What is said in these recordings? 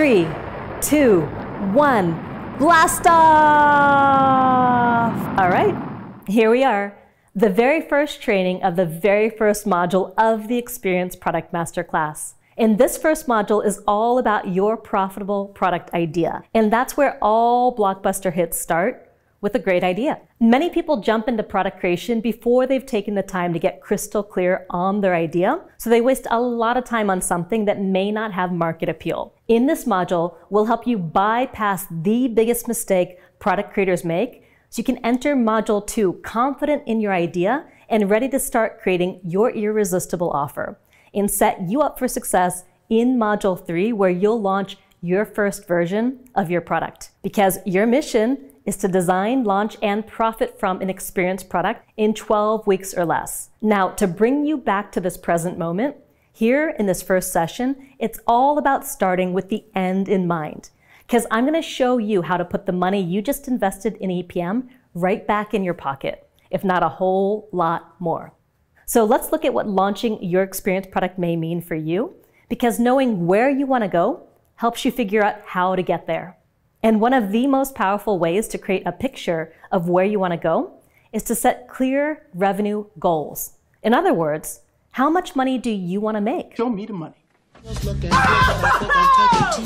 three, two, one, blast off! All right, here we are. The very first training of the very first module of the Experience Product Masterclass. And this first module is all about your profitable product idea. And that's where all blockbuster hits start with a great idea. Many people jump into product creation before they've taken the time to get crystal clear on their idea, so they waste a lot of time on something that may not have market appeal. In this module, we'll help you bypass the biggest mistake product creators make so you can enter module two confident in your idea and ready to start creating your irresistible offer and set you up for success in module three where you'll launch your first version of your product. Because your mission is to design, launch, and profit from an experienced product in 12 weeks or less. Now, to bring you back to this present moment, here in this first session, it's all about starting with the end in mind. Because I'm going to show you how to put the money you just invested in EPM right back in your pocket, if not a whole lot more. So let's look at what launching your experienced product may mean for you, because knowing where you want to go helps you figure out how to get there. And one of the most powerful ways to create a picture of where you want to go is to set clear revenue goals. In other words, how much money do you want to make? Show me the money.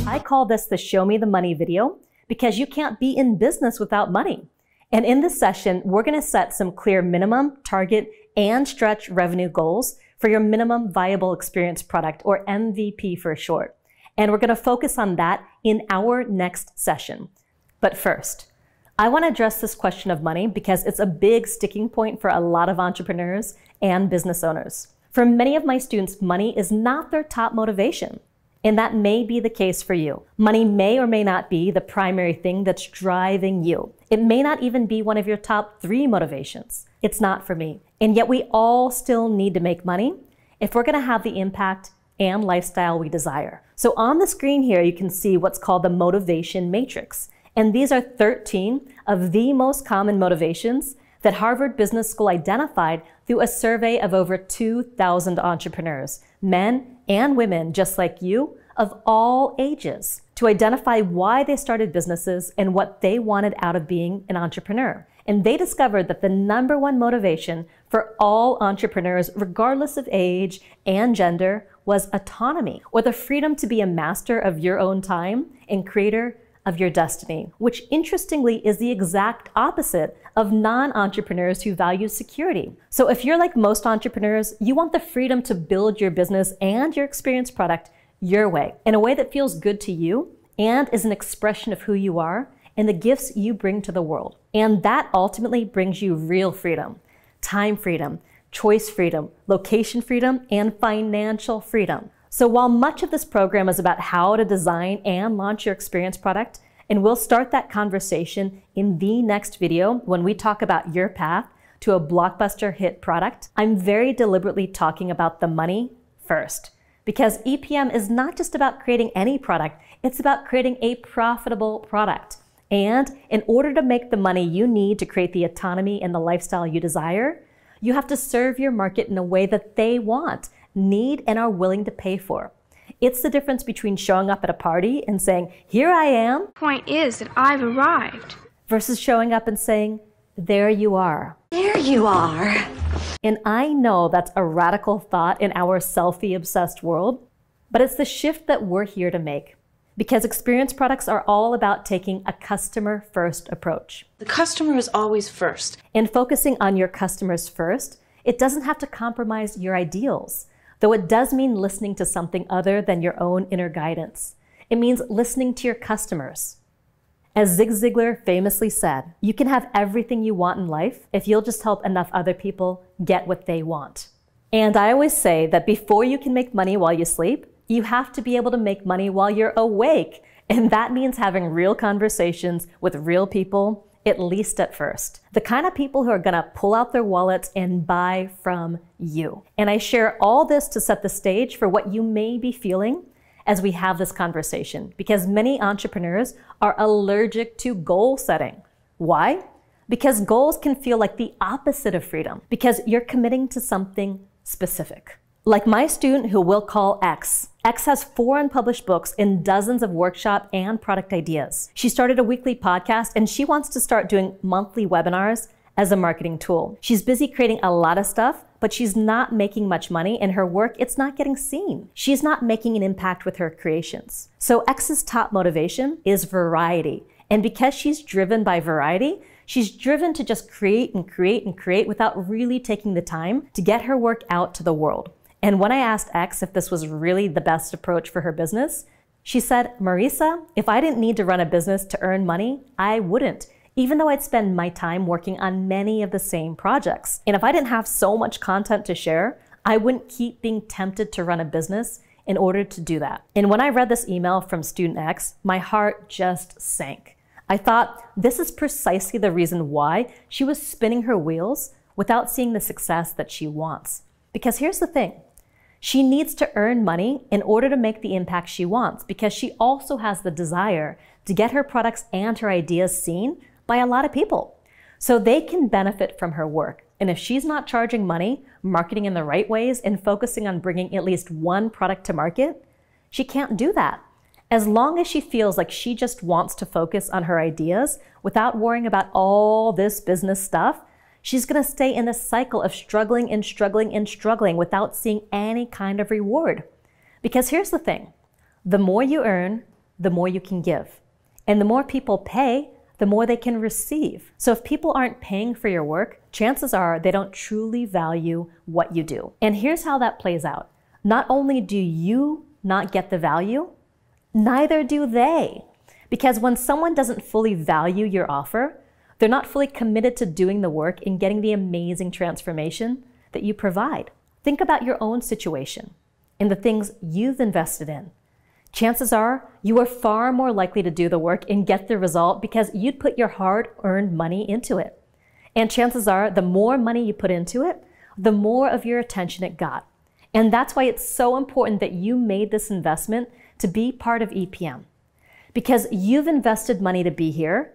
I call this the Show Me the Money video because you can't be in business without money. And in this session, we're going to set some clear minimum, target, and stretch revenue goals for your minimum viable experience product or MVP for short. And we're going to focus on that in our next session. But first, I want to address this question of money because it's a big sticking point for a lot of entrepreneurs and business owners. For many of my students, money is not their top motivation. And that may be the case for you. Money may or may not be the primary thing that's driving you. It may not even be one of your top three motivations. It's not for me. And yet we all still need to make money if we're going to have the impact and lifestyle we desire. So on the screen here, you can see what's called the motivation matrix. And these are 13 of the most common motivations that Harvard Business School identified through a survey of over 2,000 entrepreneurs, men and women just like you, of all ages, to identify why they started businesses and what they wanted out of being an entrepreneur. And they discovered that the number one motivation for all entrepreneurs, regardless of age and gender, was autonomy, or the freedom to be a master of your own time and creator of your destiny, which interestingly is the exact opposite of non entrepreneurs who value security. So, if you're like most entrepreneurs, you want the freedom to build your business and your experience product your way, in a way that feels good to you and is an expression of who you are and the gifts you bring to the world. And that ultimately brings you real freedom, time freedom, choice freedom, location freedom, and financial freedom. So while much of this program is about how to design and launch your experience product, and we'll start that conversation in the next video when we talk about your path to a blockbuster hit product, I'm very deliberately talking about the money first. Because EPM is not just about creating any product, it's about creating a profitable product. And in order to make the money you need to create the autonomy and the lifestyle you desire, you have to serve your market in a way that they want, need, and are willing to pay for. It's the difference between showing up at a party and saying, Here I am. Point is that I've arrived. Versus showing up and saying, There you are. There you are. And I know that's a radical thought in our selfie obsessed world, but it's the shift that we're here to make because experience products are all about taking a customer first approach. The customer is always first. In focusing on your customers first, it doesn't have to compromise your ideals, though it does mean listening to something other than your own inner guidance. It means listening to your customers. As Zig Ziglar famously said, you can have everything you want in life if you'll just help enough other people get what they want. And I always say that before you can make money while you sleep, you have to be able to make money while you're awake. And that means having real conversations with real people, at least at first. The kind of people who are gonna pull out their wallets and buy from you. And I share all this to set the stage for what you may be feeling as we have this conversation, because many entrepreneurs are allergic to goal setting. Why? Because goals can feel like the opposite of freedom, because you're committing to something specific. Like my student who we'll call X, X has four unpublished books and dozens of workshop and product ideas. She started a weekly podcast and she wants to start doing monthly webinars as a marketing tool. She's busy creating a lot of stuff, but she's not making much money and her work, it's not getting seen. She's not making an impact with her creations. So X's top motivation is variety. And because she's driven by variety, she's driven to just create and create and create without really taking the time to get her work out to the world. And when I asked X if this was really the best approach for her business, she said, Marisa, if I didn't need to run a business to earn money, I wouldn't, even though I'd spend my time working on many of the same projects. And if I didn't have so much content to share, I wouldn't keep being tempted to run a business in order to do that. And when I read this email from student X, my heart just sank. I thought this is precisely the reason why she was spinning her wheels without seeing the success that she wants. Because here's the thing she needs to earn money in order to make the impact she wants because she also has the desire to get her products and her ideas seen by a lot of people so they can benefit from her work. And if she's not charging money, marketing in the right ways, and focusing on bringing at least one product to market, she can't do that. As long as she feels like she just wants to focus on her ideas without worrying about all this business stuff, she's going to stay in a cycle of struggling and struggling and struggling without seeing any kind of reward. Because here's the thing the more you earn, the more you can give. And the more people pay, the more they can receive. So if people aren't paying for your work, chances are they don't truly value what you do. And here's how that plays out. Not only do you not get the value, neither do they. Because when someone doesn't fully value your offer, they're not fully committed to doing the work and getting the amazing transformation that you provide. Think about your own situation and the things you've invested in. Chances are you are far more likely to do the work and get the result because you'd put your hard earned money into it. And chances are the more money you put into it, the more of your attention it got. And that's why it's so important that you made this investment to be part of EPM. Because you've invested money to be here,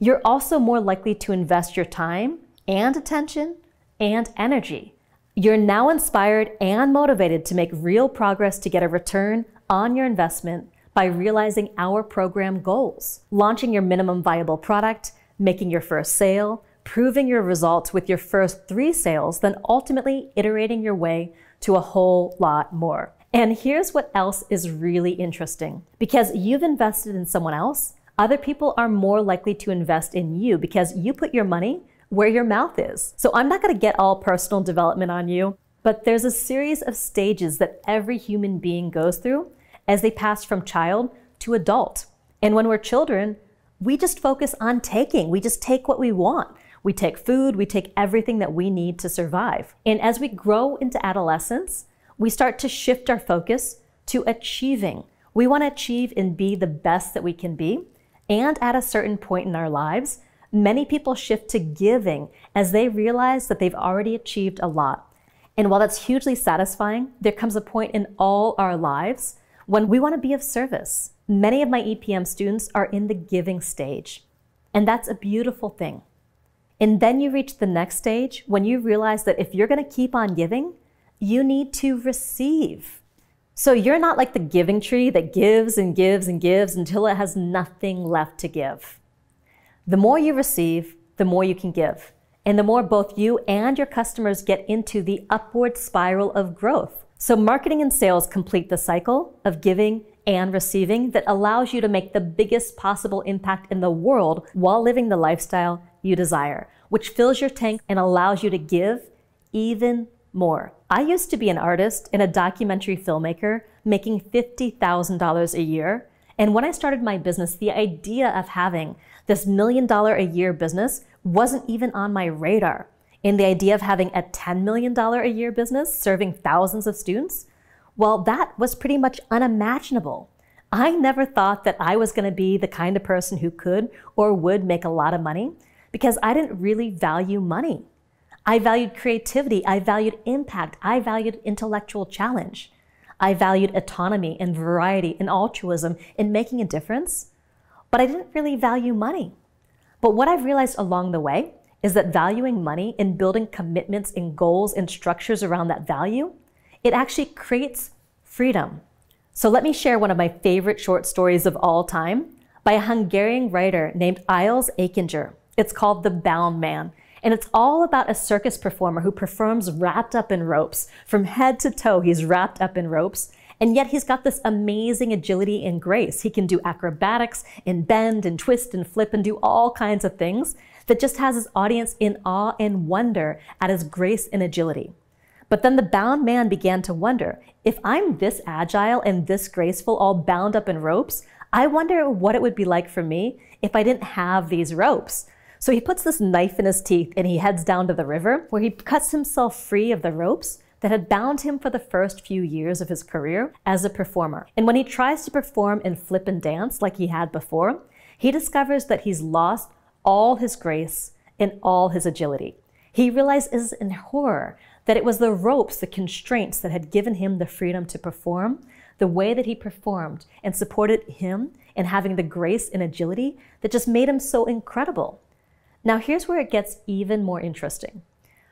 you're also more likely to invest your time and attention and energy. You're now inspired and motivated to make real progress to get a return on your investment by realizing our program goals, launching your minimum viable product, making your first sale, proving your results with your first three sales, then ultimately iterating your way to a whole lot more. And here's what else is really interesting. Because you've invested in someone else, other people are more likely to invest in you because you put your money where your mouth is. So I'm not going to get all personal development on you, but there's a series of stages that every human being goes through as they pass from child to adult. And when we're children, we just focus on taking. We just take what we want. We take food, we take everything that we need to survive. And as we grow into adolescence, we start to shift our focus to achieving. We want to achieve and be the best that we can be. And at a certain point in our lives, many people shift to giving as they realize that they've already achieved a lot. And while that's hugely satisfying, there comes a point in all our lives when we want to be of service. Many of my EPM students are in the giving stage, and that's a beautiful thing. And then you reach the next stage when you realize that if you're going to keep on giving, you need to receive. So you're not like the giving tree that gives and gives and gives until it has nothing left to give. The more you receive, the more you can give. And the more both you and your customers get into the upward spiral of growth. So marketing and sales complete the cycle of giving and receiving that allows you to make the biggest possible impact in the world while living the lifestyle you desire, which fills your tank and allows you to give even more. I used to be an artist and a documentary filmmaker making $50,000 a year. And when I started my business, the idea of having this million dollar a year business wasn't even on my radar. And the idea of having a $10 million a year business serving thousands of students, well, that was pretty much unimaginable. I never thought that I was going to be the kind of person who could or would make a lot of money because I didn't really value money. I valued creativity. I valued impact. I valued intellectual challenge. I valued autonomy and variety and altruism in making a difference. But I didn't really value money. But what I've realized along the way is that valuing money and building commitments and goals and structures around that value, it actually creates freedom. So let me share one of my favorite short stories of all time by a Hungarian writer named Ilse Aichinger. It's called The Bound Man, and it's all about a circus performer who performs wrapped up in ropes. From head to toe, he's wrapped up in ropes. And yet he's got this amazing agility and grace. He can do acrobatics and bend and twist and flip and do all kinds of things that just has his audience in awe and wonder at his grace and agility. But then the bound man began to wonder if I'm this agile and this graceful, all bound up in ropes, I wonder what it would be like for me if I didn't have these ropes. So he puts this knife in his teeth and he heads down to the river where he cuts himself free of the ropes that had bound him for the first few years of his career as a performer. And when he tries to perform and flip and dance like he had before, he discovers that he's lost all his grace and all his agility. He realizes in horror that it was the ropes, the constraints that had given him the freedom to perform the way that he performed and supported him in having the grace and agility that just made him so incredible. Now, here's where it gets even more interesting.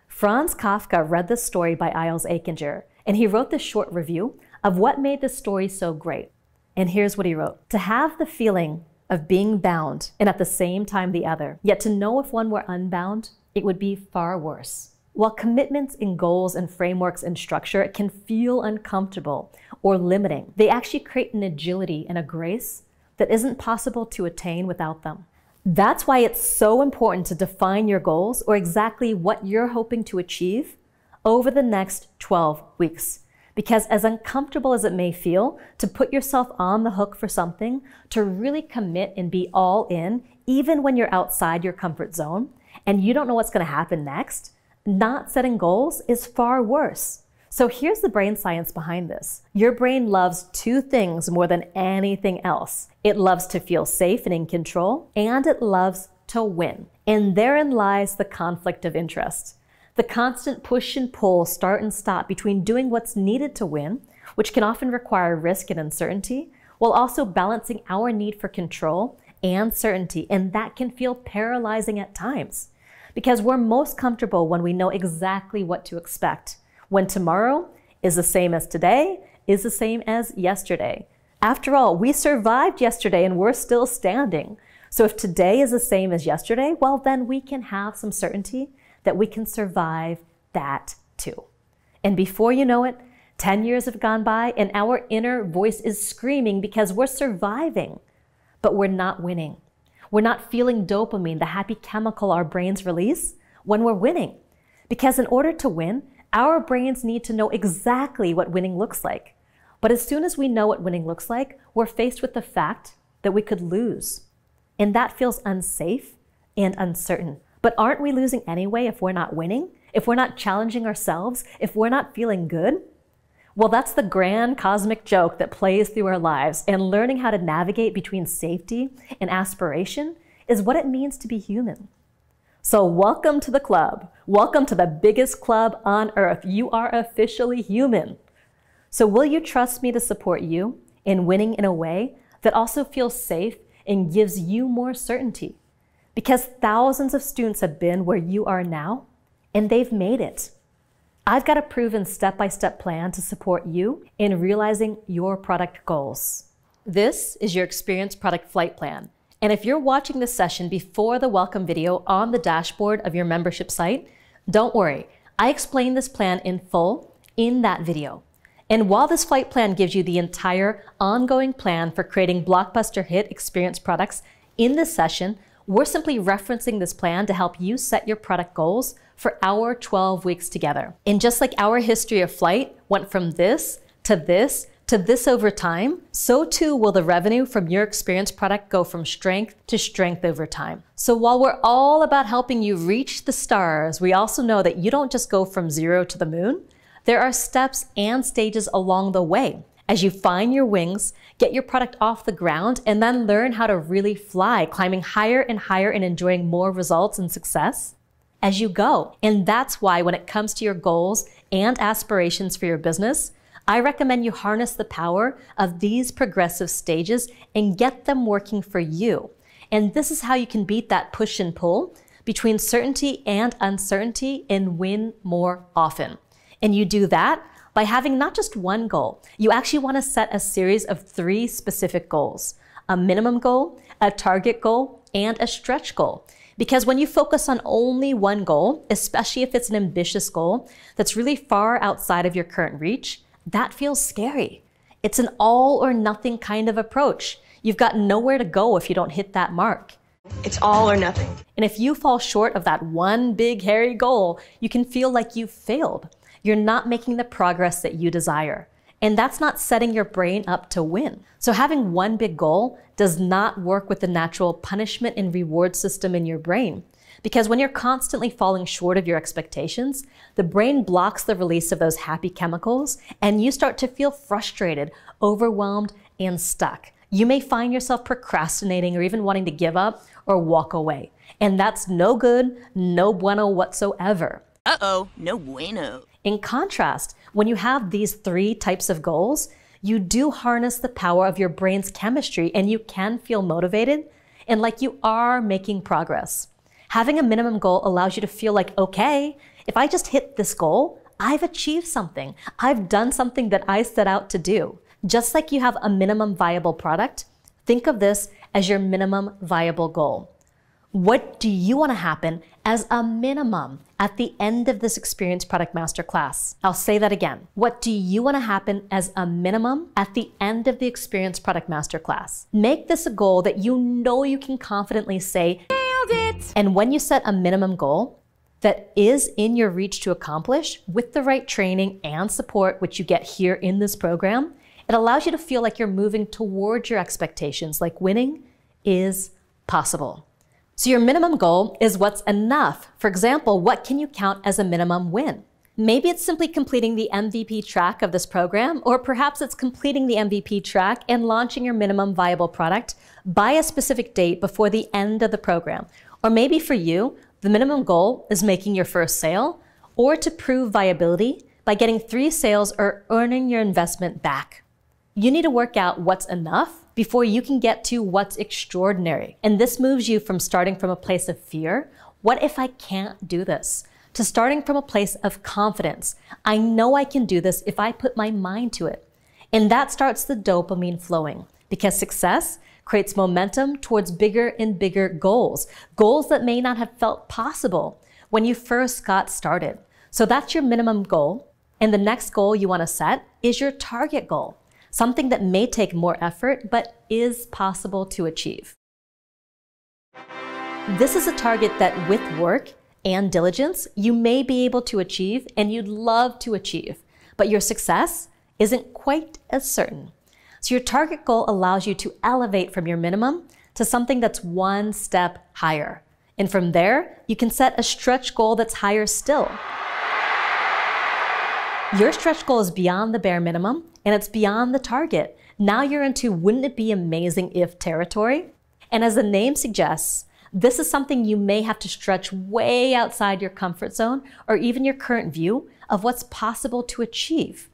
Franz Kafka read this story by Ilse Aichinger, and he wrote this short review of what made the story so great. And here's what he wrote To have the feeling of being bound and at the same time the other, yet to know if one were unbound, it would be far worse. While commitments and goals and frameworks and structure can feel uncomfortable or limiting, they actually create an agility and a grace that isn't possible to attain without them. That's why it's so important to define your goals or exactly what you're hoping to achieve over the next 12 weeks. Because as uncomfortable as it may feel to put yourself on the hook for something, to really commit and be all in, even when you're outside your comfort zone and you don't know what's going to happen next, not setting goals is far worse. So here's the brain science behind this. Your brain loves two things more than anything else. It loves to feel safe and in control, and it loves to win. And therein lies the conflict of interest. The constant push and pull, start and stop between doing what's needed to win, which can often require risk and uncertainty, while also balancing our need for control and certainty. And that can feel paralyzing at times because we're most comfortable when we know exactly what to expect when tomorrow is the same as today, is the same as yesterday. After all, we survived yesterday and we're still standing. So if today is the same as yesterday, well, then we can have some certainty that we can survive that too. And before you know it, 10 years have gone by and our inner voice is screaming because we're surviving, but we're not winning. We're not feeling dopamine, the happy chemical our brains release when we're winning. Because in order to win, our brains need to know exactly what winning looks like. But as soon as we know what winning looks like, we're faced with the fact that we could lose. And that feels unsafe and uncertain. But aren't we losing anyway if we're not winning? If we're not challenging ourselves? If we're not feeling good? Well, that's the grand cosmic joke that plays through our lives, and learning how to navigate between safety and aspiration is what it means to be human. So, welcome to the club. Welcome to the biggest club on earth. You are officially human. So, will you trust me to support you in winning in a way that also feels safe and gives you more certainty? Because thousands of students have been where you are now and they've made it. I've got a proven step by step plan to support you in realizing your product goals. This is your Experience Product Flight Plan. And if you're watching this session before the welcome video on the dashboard of your membership site, don't worry. I explain this plan in full in that video. And while this flight plan gives you the entire ongoing plan for creating blockbuster hit experience products, in this session, we're simply referencing this plan to help you set your product goals for our 12 weeks together. And just like our history of flight went from this to this to this over time, so too will the revenue from your experience product go from strength to strength over time. So while we're all about helping you reach the stars, we also know that you don't just go from zero to the moon. There are steps and stages along the way as you find your wings, get your product off the ground, and then learn how to really fly, climbing higher and higher and enjoying more results and success as you go. And that's why when it comes to your goals and aspirations for your business, I recommend you harness the power of these progressive stages and get them working for you. And this is how you can beat that push and pull between certainty and uncertainty and win more often. And you do that by having not just one goal, you actually want to set a series of three specific goals a minimum goal, a target goal, and a stretch goal. Because when you focus on only one goal, especially if it's an ambitious goal that's really far outside of your current reach, that feels scary. It's an all or nothing kind of approach. You've got nowhere to go if you don't hit that mark. It's all or nothing. And if you fall short of that one big, hairy goal, you can feel like you've failed. You're not making the progress that you desire. And that's not setting your brain up to win. So having one big goal does not work with the natural punishment and reward system in your brain. Because when you're constantly falling short of your expectations, the brain blocks the release of those happy chemicals and you start to feel frustrated, overwhelmed, and stuck. You may find yourself procrastinating or even wanting to give up or walk away. And that's no good, no bueno whatsoever. Uh oh, no bueno. In contrast, when you have these three types of goals, you do harness the power of your brain's chemistry and you can feel motivated and like you are making progress. Having a minimum goal allows you to feel like, okay, if I just hit this goal, I've achieved something. I've done something that I set out to do. Just like you have a minimum viable product, think of this as your minimum viable goal. What do you want to happen as a minimum at the end of this Experience Product Masterclass? I'll say that again. What do you want to happen as a minimum at the end of the Experience Product Masterclass? Make this a goal that you know you can confidently say, It! And when you set a minimum goal, that is in your reach to accomplish with the right training and support, which you get here in this program, it allows you to feel like you're moving towards your expectations, like winning is possible. So your minimum goal is what's enough. For example, what can you count as a minimum win? Maybe it's simply completing the MVP track of this program, or perhaps it's completing the MVP track and launching your minimum viable product by a specific date before the end of the program. Or maybe for you, the minimum goal is making your first sale or to prove viability by getting three sales or earning your investment back. You need to work out what's enough before you can get to what's extraordinary. And this moves you from starting from a place of fear, what if I can't do this? To starting from a place of confidence. I know I can do this if I put my mind to it. And that starts the dopamine flowing because success creates momentum towards bigger and bigger goals, goals that may not have felt possible when you first got started. So that's your minimum goal. And the next goal you want to set is your target goal something that may take more effort but is possible to achieve. This is a target that with work and diligence, you may be able to achieve and you'd love to achieve, but your success isn't quite as certain. So your target goal allows you to elevate from your minimum to something that's one step higher. And from there, you can set a stretch goal that's higher still. Your stretch goal is beyond the bare minimum and it's beyond the target. Now you're into wouldn't it be amazing if territory? And as the name suggests, this is something you may have to stretch way outside your comfort zone or even your current view of what's possible to achieve.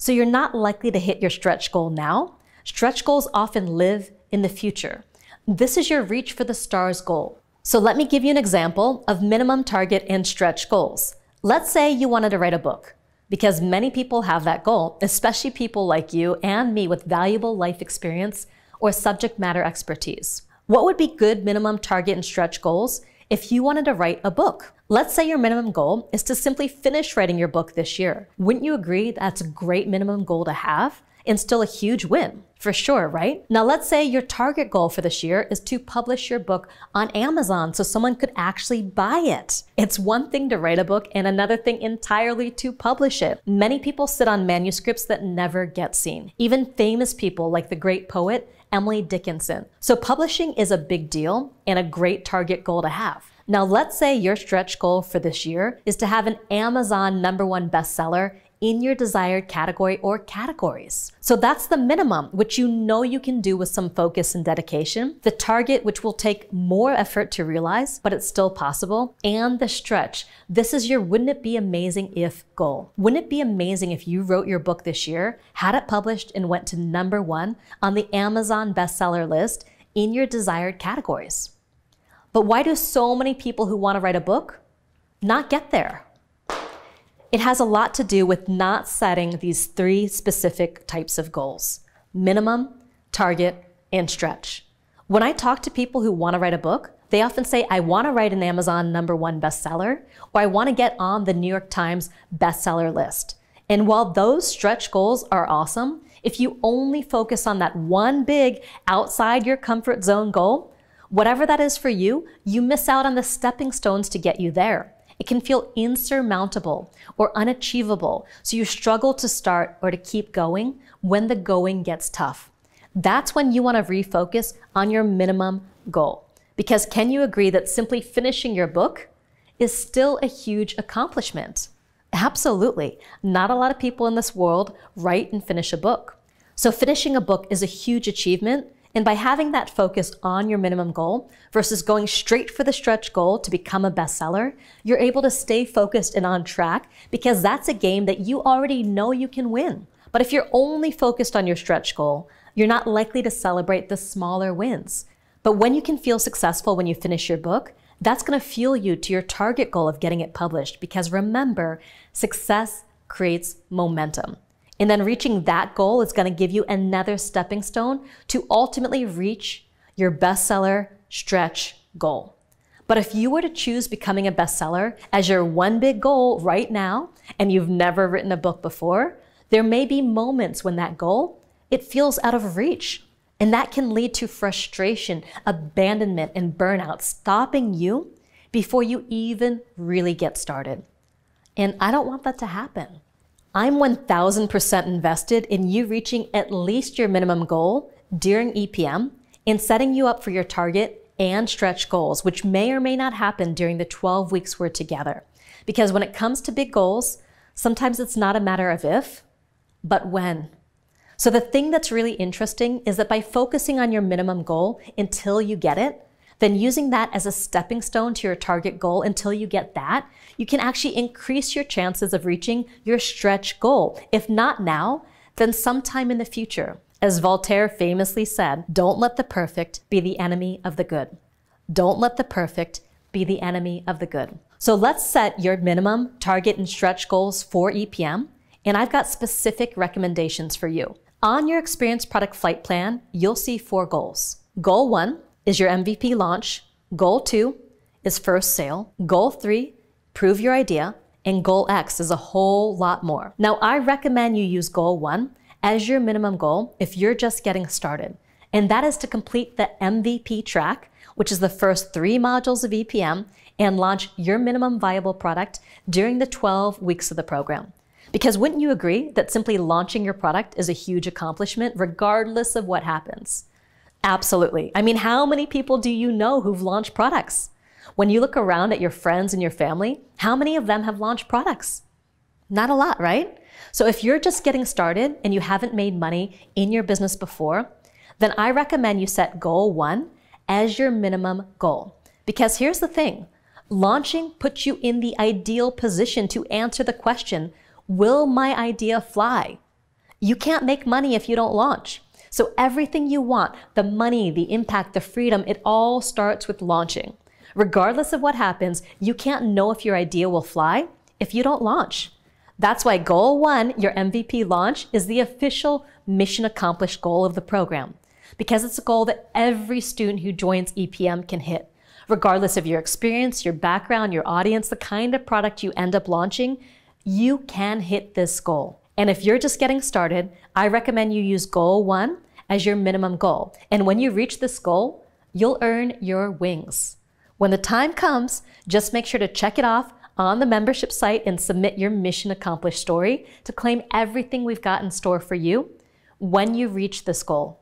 So you're not likely to hit your stretch goal now. Stretch goals often live in the future. This is your reach for the stars goal. So let me give you an example of minimum target and stretch goals. Let's say you wanted to write a book because many people have that goal, especially people like you and me with valuable life experience or subject matter expertise. What would be good minimum target and stretch goals if you wanted to write a book? Let's say your minimum goal is to simply finish writing your book this year. Wouldn't you agree that's a great minimum goal to have? and still a huge win. For sure, right? Now, let's say your target goal for this year is to publish your book on Amazon so someone could actually buy it. It's one thing to write a book and another thing entirely to publish it. Many people sit on manuscripts that never get seen, even famous people like the great poet Emily Dickinson. So, publishing is a big deal and a great target goal to have. Now, let's say your stretch goal for this year is to have an Amazon number one bestseller in your desired category or categories. So that's the minimum, which you know you can do with some focus and dedication. The target, which will take more effort to realize, but it's still possible. And the stretch. This is your wouldn't it be amazing if goal. Wouldn't it be amazing if you wrote your book this year, had it published, and went to number one on the Amazon bestseller list in your desired categories? But why do so many people who want to write a book not get there? It has a lot to do with not setting these three specific types of goals minimum, target, and stretch. When I talk to people who want to write a book, they often say, I want to write an Amazon number one bestseller, or I want to get on the New York Times bestseller list. And while those stretch goals are awesome, if you only focus on that one big outside your comfort zone goal, whatever that is for you, you miss out on the stepping stones to get you there. It can feel insurmountable or unachievable, so you struggle to start or to keep going when the going gets tough. That's when you want to refocus on your minimum goal. Because can you agree that simply finishing your book is still a huge accomplishment? Absolutely. Not a lot of people in this world write and finish a book. So finishing a book is a huge achievement. And by having that focus on your minimum goal versus going straight for the stretch goal to become a bestseller, you're able to stay focused and on track because that's a game that you already know you can win. But if you're only focused on your stretch goal, you're not likely to celebrate the smaller wins. But when you can feel successful when you finish your book, that's going to fuel you to your target goal of getting it published because remember, success creates momentum. And then reaching that goal is going to give you another stepping stone to ultimately reach your bestseller stretch goal. But if you were to choose becoming a bestseller as your one big goal right now, and you've never written a book before, there may be moments when that goal, it feels out of reach and that can lead to frustration, abandonment, and burnout, stopping you before you even really get started. And I don't want that to happen. I'm 1000% invested in you reaching at least your minimum goal during EPM and setting you up for your target and stretch goals, which may or may not happen during the 12 weeks we're together. Because when it comes to big goals, sometimes it's not a matter of if, but when. So the thing that's really interesting is that by focusing on your minimum goal until you get it, then using that as a stepping stone to your target goal until you get that, you can actually increase your chances of reaching your stretch goal. If not now, then sometime in the future. As Voltaire famously said, don't let the perfect be the enemy of the good. Don't let the perfect be the enemy of the good. So let's set your minimum, target, and stretch goals for EPM. And I've got specific recommendations for you. On your experience product flight plan, you'll see four goals. Goal one is your MVP launch. Goal two is first sale. Goal three, prove your idea. And goal X is a whole lot more. Now, I recommend you use goal one as your minimum goal if you're just getting started. And that is to complete the MVP track, which is the first three modules of EPM, and launch your minimum viable product during the 12 weeks of the program. Because wouldn't you agree that simply launching your product is a huge accomplishment regardless of what happens? Absolutely. I mean, how many people do you know who've launched products? When you look around at your friends and your family, how many of them have launched products? Not a lot, right? So if you're just getting started and you haven't made money in your business before, then I recommend you set goal one as your minimum goal. Because here's the thing launching puts you in the ideal position to answer the question Will my idea fly? You can't make money if you don't launch. So everything you want, the money, the impact, the freedom, it all starts with launching. Regardless of what happens, you can't know if your idea will fly if you don't launch. That's why goal one, your MVP launch, is the official mission accomplished goal of the program. Because it's a goal that every student who joins EPM can hit. Regardless of your experience, your background, your audience, the kind of product you end up launching, you can hit this goal. And if you're just getting started, I recommend you use goal one as your minimum goal. And when you reach this goal, you'll earn your wings. When the time comes, just make sure to check it off on the membership site and submit your mission accomplished story to claim everything we've got in store for you when you reach this goal.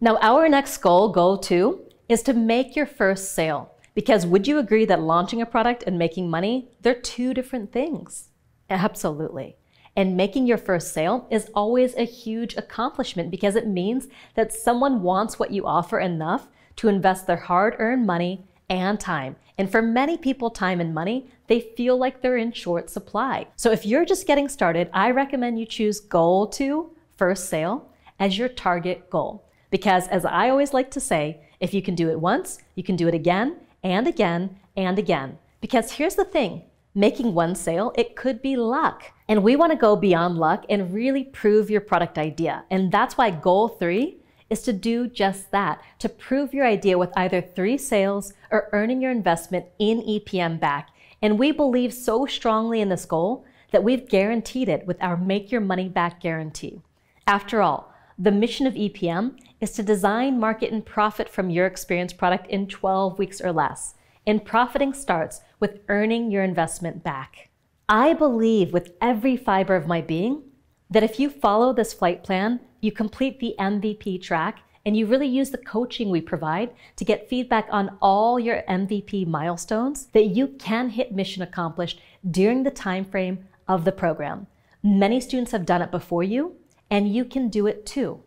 Now, our next goal, goal two, is to make your first sale. Because would you agree that launching a product and making money, they're two different things? Absolutely. And making your first sale is always a huge accomplishment because it means that someone wants what you offer enough to invest their hard earned money and time. And for many people, time and money, they feel like they're in short supply. So if you're just getting started, I recommend you choose goal two, first sale, as your target goal. Because as I always like to say, if you can do it once, you can do it again and again and again. Because here's the thing Making one sale, it could be luck. And we want to go beyond luck and really prove your product idea. And that's why goal three is to do just that, to prove your idea with either three sales or earning your investment in EPM back. And we believe so strongly in this goal that we've guaranteed it with our Make Your Money Back guarantee. After all, the mission of EPM is to design, market, and profit from your experience product in 12 weeks or less. And profiting starts with earning your investment back. I believe with every fiber of my being that if you follow this flight plan, you complete the MVP track, and you really use the coaching we provide to get feedback on all your MVP milestones, that you can hit mission accomplished during the time frame of the program. Many students have done it before you, and you can do it too.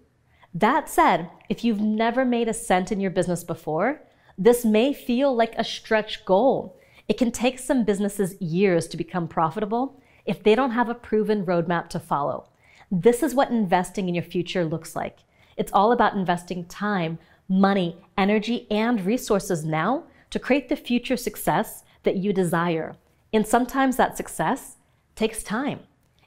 That said, if you've never made a cent in your business before, this may feel like a stretch goal. It can take some businesses years to become profitable if they don't have a proven roadmap to follow. This is what investing in your future looks like. It's all about investing time, money, energy, and resources now to create the future success that you desire. And sometimes that success takes time.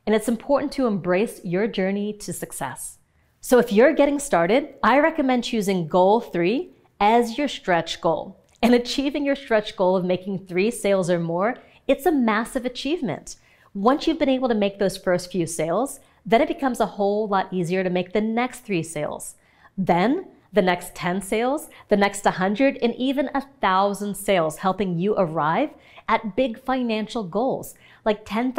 And it's important to embrace your journey to success. So if you're getting started, I recommend choosing goal three as your stretch goal. And achieving your stretch goal of making three sales or more, it's a massive achievement. Once you've been able to make those first few sales, then it becomes a whole lot easier to make the next three sales. Then the next 10 sales, the next 100, and even a 1,000 sales, helping you arrive at big financial goals like $10,000,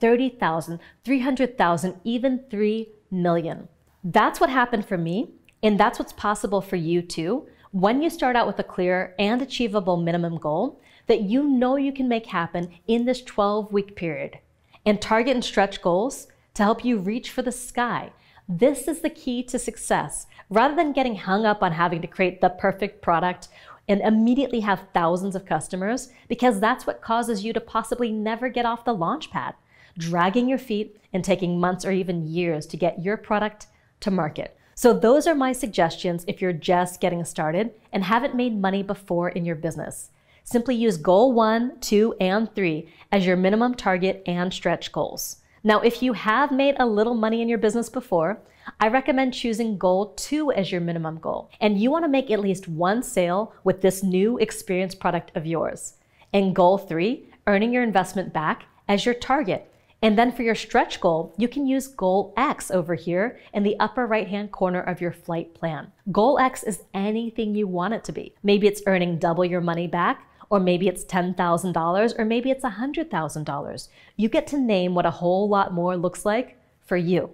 $30,000, $300,000, even 3 million. That's what happened for me, and that's what's possible for you too when you start out with a clear and achievable minimum goal that you know you can make happen in this 12 week period. And target and stretch goals to help you reach for the sky. This is the key to success. Rather than getting hung up on having to create the perfect product and immediately have thousands of customers, because that's what causes you to possibly never get off the launch pad, dragging your feet and taking months or even years to get your product to market. So, those are my suggestions if you're just getting started and haven't made money before in your business. Simply use goal one, two, and three as your minimum target and stretch goals. Now, if you have made a little money in your business before, I recommend choosing goal two as your minimum goal. And you want to make at least one sale with this new experience product of yours. And goal three, earning your investment back as your target. And then for your stretch goal, you can use goal X over here in the upper right hand corner of your flight plan. Goal X is anything you want it to be. Maybe it's earning double your money back, or maybe it's $10,000, or maybe it's $100,000. You get to name what a whole lot more looks like for you.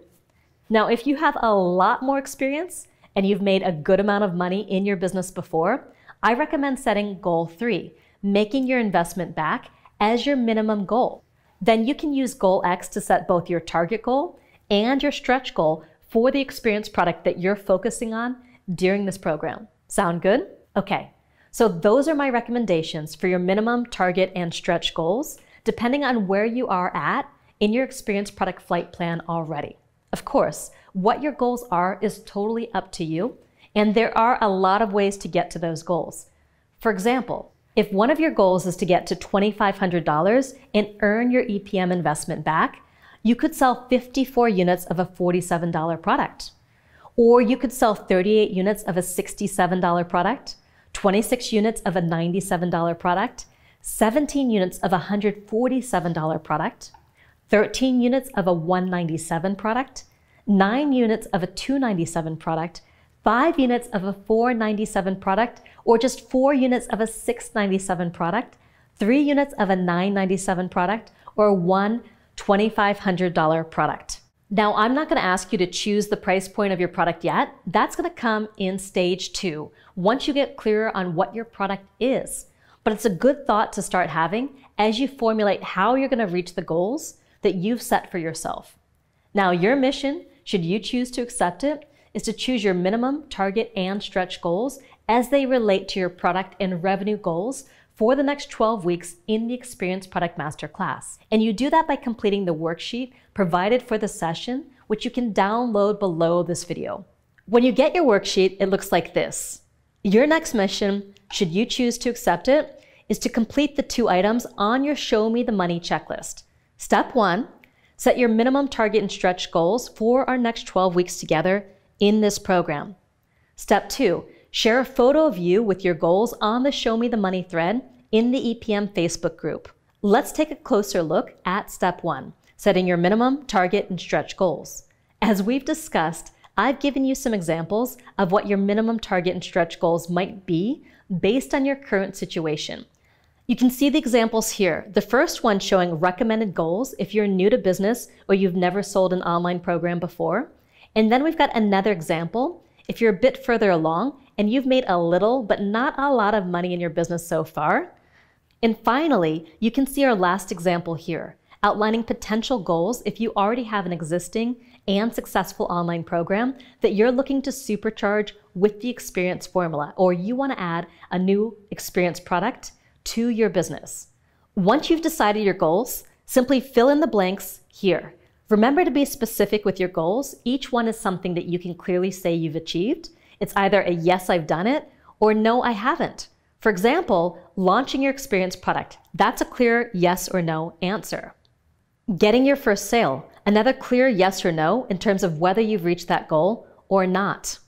Now, if you have a lot more experience and you've made a good amount of money in your business before, I recommend setting goal three, making your investment back as your minimum goal. Then you can use goal X to set both your target goal and your stretch goal for the experience product that you're focusing on during this program. Sound good? Okay. So those are my recommendations for your minimum target and stretch goals, depending on where you are at in your experience product flight plan already. Of course, what your goals are is totally up to you, and there are a lot of ways to get to those goals. For example, if one of your goals is to get to $2,500 and earn your EPM investment back, you could sell 54 units of a $47 product. Or you could sell 38 units of a $67 product, 26 units of a $97 product, 17 units of a $147 product, 13 units of a 197 product, 9 units of a 297 product, 5 units of a 497 product, or just 4 units of a 697 product, 3 units of a 997 product, or one $2,500 product. Now, I'm not going to ask you to choose the price point of your product yet. That's going to come in stage two, once you get clearer on what your product is. But it's a good thought to start having as you formulate how you're going to reach the goals that you've set for yourself. Now, your mission, should you choose to accept it, is to choose your minimum, target, and stretch goals as they relate to your product and revenue goals for the next 12 weeks in the Experience Product Master class. And you do that by completing the worksheet provided for the session, which you can download below this video. When you get your worksheet, it looks like this. Your next mission, should you choose to accept it, is to complete the two items on your Show Me the Money checklist. Step one, set your minimum target and stretch goals for our next 12 weeks together in this program. Step two, share a photo of you with your goals on the Show Me the Money thread in the EPM Facebook group. Let's take a closer look at step one, setting your minimum, target, and stretch goals. As we've discussed, I've given you some examples of what your minimum target and stretch goals might be based on your current situation. You can see the examples here. The first one showing recommended goals if you're new to business or you've never sold an online program before. And then we've got another example if you're a bit further along and you've made a little but not a lot of money in your business so far. And finally, you can see our last example here, outlining potential goals if you already have an existing and successful online program that you're looking to supercharge with the experience formula, or you want to add a new experience product to your business. Once you've decided your goals, simply fill in the blanks here. Remember to be specific with your goals. Each one is something that you can clearly say you've achieved. It's either a yes, I've done it, or no, I haven't. For example, launching your experience product. That's a clear yes or no answer. Getting your first sale. Another clear yes or no in terms of whether you've reached that goal or not.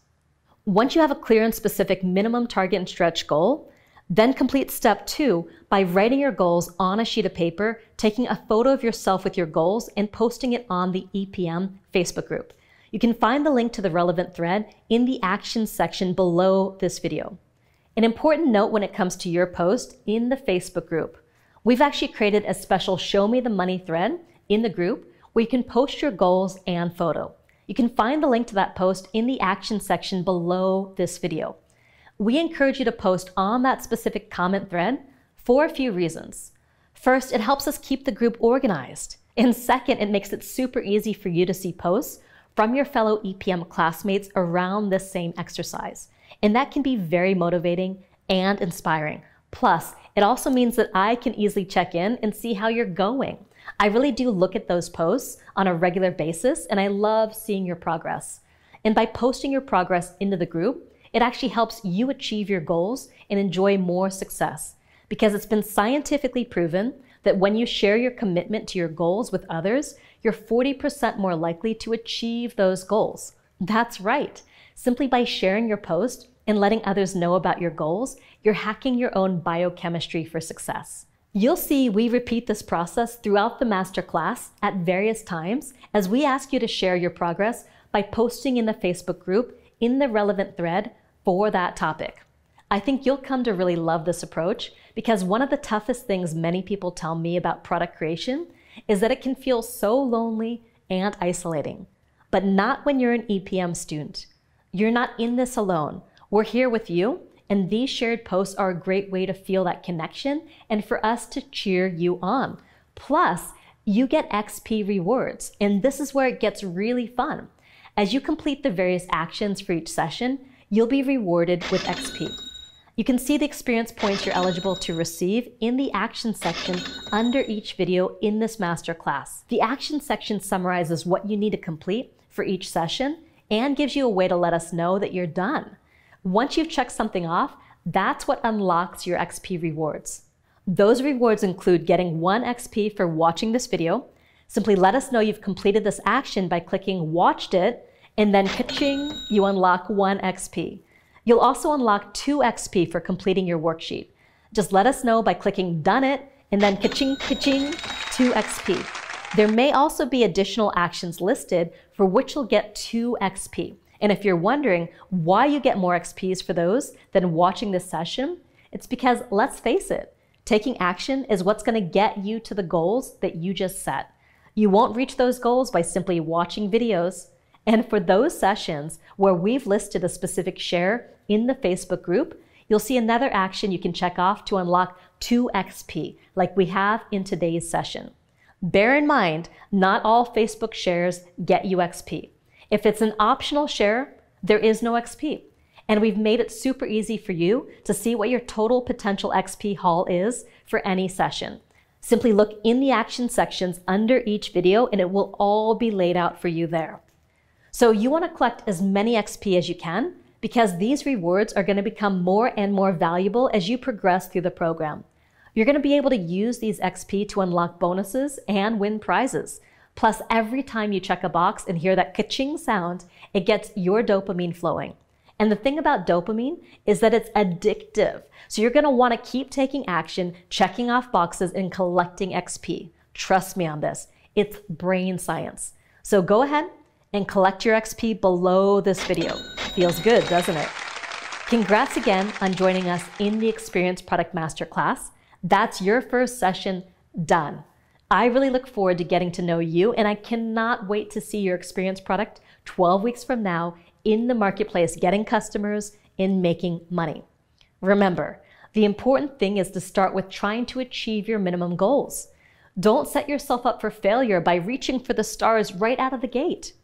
Once you have a clear and specific minimum target and stretch goal, then complete step two by writing your goals on a sheet of paper, taking a photo of yourself with your goals, and posting it on the EPM Facebook group. You can find the link to the relevant thread in the actions section below this video. An important note when it comes to your post in the Facebook group. We've actually created a special Show Me the Money thread in the group where you can post your goals and photo. You can find the link to that post in the action section below this video. We encourage you to post on that specific comment thread for a few reasons. First, it helps us keep the group organized. And second, it makes it super easy for you to see posts from your fellow EPM classmates around this same exercise. And that can be very motivating and inspiring. Plus, it also means that I can easily check in and see how you're going. I really do look at those posts on a regular basis and I love seeing your progress. And by posting your progress into the group, it actually helps you achieve your goals and enjoy more success because it's been scientifically proven that when you share your commitment to your goals with others, you're 40% more likely to achieve those goals. That's right. Simply by sharing your post and letting others know about your goals, you're hacking your own biochemistry for success. You'll see we repeat this process throughout the masterclass at various times as we ask you to share your progress by posting in the Facebook group in the relevant thread for that topic. I think you'll come to really love this approach because one of the toughest things many people tell me about product creation is that it can feel so lonely and isolating. But not when you're an EPM student. You're not in this alone. We're here with you and these shared posts are a great way to feel that connection and for us to cheer you on. Plus, you get XP rewards, and this is where it gets really fun. As you complete the various actions for each session, you'll be rewarded with XP. You can see the experience points you're eligible to receive in the action section under each video in this masterclass. The action section summarizes what you need to complete for each session and gives you a way to let us know that you're done. Once you've checked something off, that's what unlocks your XP rewards. Those rewards include getting 1 XP for watching this video. Simply let us know you've completed this action by clicking watched it, and then ka-ching, you unlock 1 XP. You'll also unlock 2 XP for completing your worksheet. Just let us know by clicking done it, and then ka-ching, ka-ching, 2 XP. There may also be additional actions listed for which you'll get 2 XP. And if you're wondering why you get more XPs for those than watching this session, it's because let's face it, taking action is what's going to get you to the goals that you just set. You won't reach those goals by simply watching videos. And for those sessions where we've listed a specific share in the Facebook group, you'll see another action you can check off to unlock 2 XP, like we have in today's session. Bear in mind, not all Facebook shares get you XP. If it's an optional share, there is no XP. And we've made it super easy for you to see what your total potential XP haul is for any session. Simply look in the action sections under each video and it will all be laid out for you there. So you want to collect as many XP as you can because these rewards are going to become more and more valuable as you progress through the program. You're going to be able to use these XP to unlock bonuses and win prizes. Plus, every time you check a box and hear that ka-ching sound, it gets your dopamine flowing. And the thing about dopamine is that it's addictive. So you're gonna wanna keep taking action, checking off boxes, and collecting XP. Trust me on this. It's brain science. So go ahead and collect your XP below this video. Feels good, doesn't it? Congrats again on joining us in the Experience Product Masterclass. That's your first session done. I really look forward to getting to know you, and I cannot wait to see your experience product 12 weeks from now in the marketplace, getting customers and making money. Remember, the important thing is to start with trying to achieve your minimum goals. Don't set yourself up for failure by reaching for the stars right out of the gate.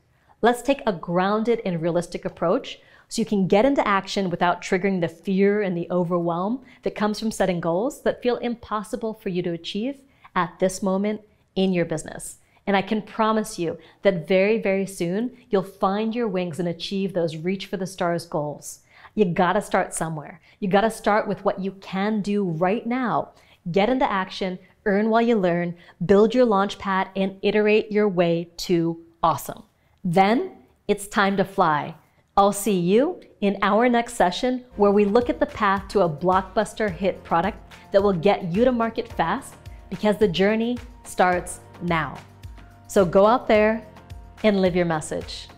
Let's take a grounded and realistic approach so you can get into action without triggering the fear and the overwhelm that comes from setting goals that feel impossible for you to achieve at this moment in your business. And I can promise you that very, very soon you'll find your wings and achieve those reach for the stars goals. You gotta start somewhere. You gotta start with what you can do right now. Get into action, earn while you learn, build your launch pad, and iterate your way to awesome. Then it's time to fly. I'll see you in our next session where we look at the path to a blockbuster hit product that will get you to market fast because the journey starts now. So go out there and live your message.